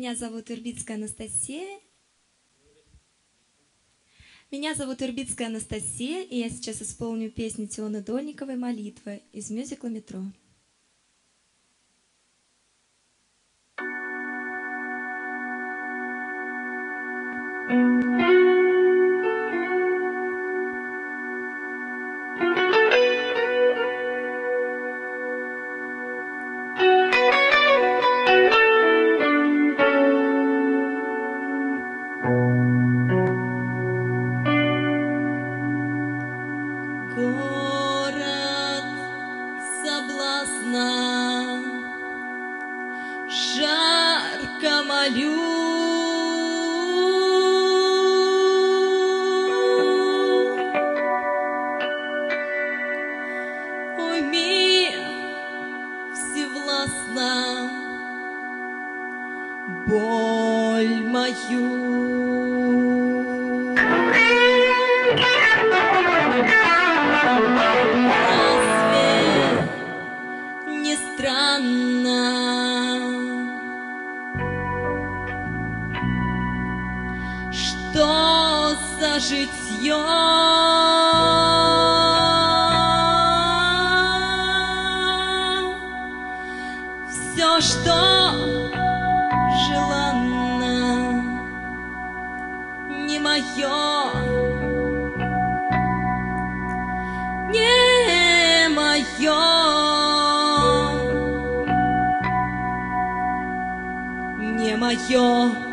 Меня зовут Ирбитская Анастасия. Меня зовут Ирбитская Анастасия, и я сейчас исполню песню Тионы Дольниковой «Молитва» из мюзикла «Метро». Город соблазна, жарко молю. Боль мою. Странно? Что за житье? Все, что желанно, не мое. Не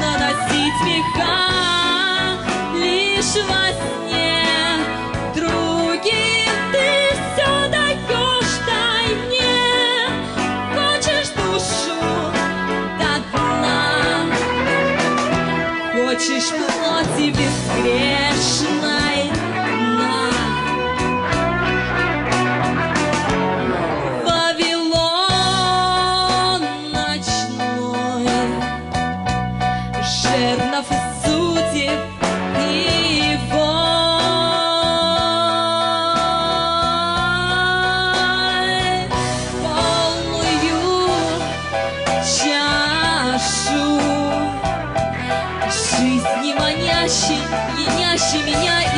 можно носить века лишь во судеб и войн, полную чашу жизни манящий, пьянящий меня.